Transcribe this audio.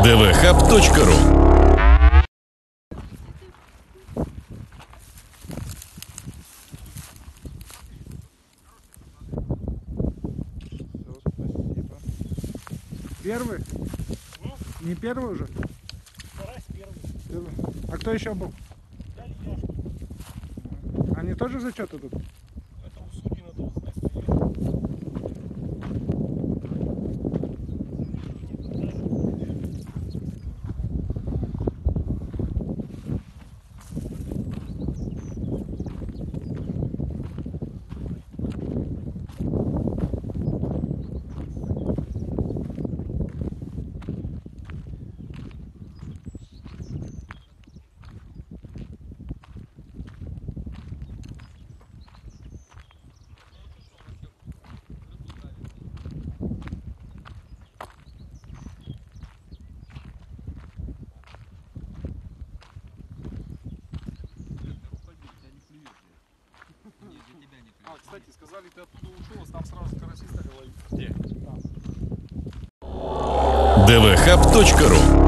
dvhub.ru. Первый? Не первый уже? Первый. А кто еще был? Они тоже зачеты тут? Кстати, сказали, ты оттуда ушел, а там сразу карасиста ловить. dvhub.ru